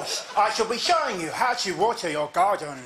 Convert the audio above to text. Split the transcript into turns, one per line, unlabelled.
course, I shall be showing you how to water your garden.